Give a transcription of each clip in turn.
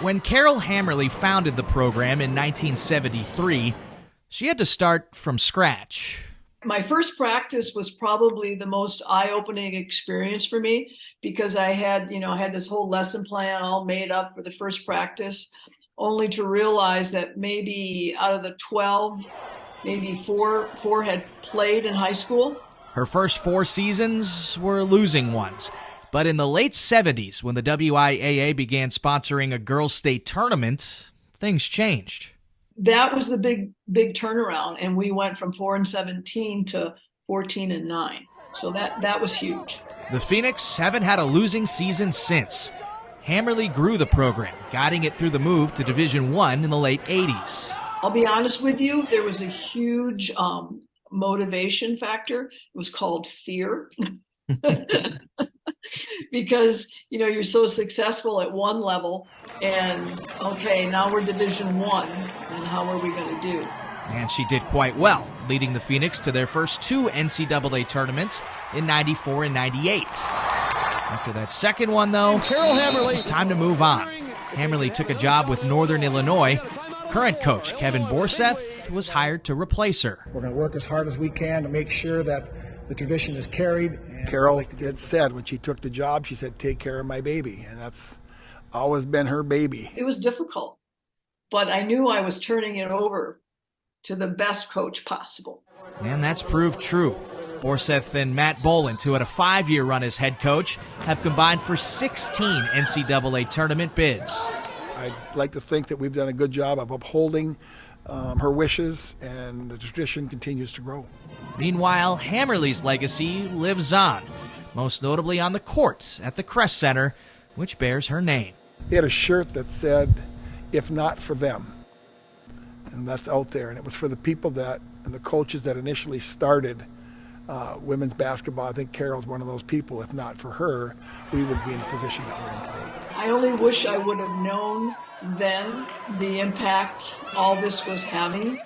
When Carol Hammerle founded the program in 1973, she had to start from scratch. My first practice was probably the most eye-opening experience for me because I had, you know, I had this whole lesson plan all made up for the first practice, only to realize that maybe out of the 12, maybe four four had played in high school. Her first four seasons were losing ones. But in the late 70s, when the WIAA began sponsoring a girls' state tournament, things changed. That was the big, big turnaround. And we went from 4 and 17 to 14 and 9. So that, that was huge. The Phoenix haven't had a losing season since. Hammerle grew the program, guiding it through the move to Division One in the late 80s. I'll be honest with you, there was a huge um, motivation factor. It was called fear. because you know you're so successful at one level and okay now we're division one and how are we going to do? And she did quite well leading the phoenix to their first two ncaa tournaments in 94 and 98 after that second one though Carol Hammerle. it's time to move on. Hammerle took a job with northern illinois. Current coach kevin borseth was hired to replace her. We're going to work as hard as we can to make sure that the tradition is carried. Carol had said when she took the job, she said, "Take care of my baby," and that's always been her baby. It was difficult, but I knew I was turning it over to the best coach possible. And that's proved true. Borseth and Matt Bollant, who had a five year run as head coach, have combined for 16 NCAA tournament bids. I'd like to think that we've done a good job of upholding um, her wishes, and the tradition continues to grow. Meanwhile, Hammerle's legacy lives on, most notably on the court at the Kress Center, which bears her name. He had a shirt that said, If not for them. And that's out there. And it was for the people that, and the coaches that initially started uh, women's basketball. I think Carol's one of those people. If not for her, we would be in the position that we're in today. I only wish I would have known then the impact all this was having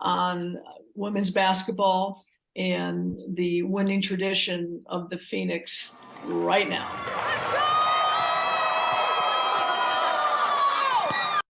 on women's basketball and the winning tradition of the Phoenix right now.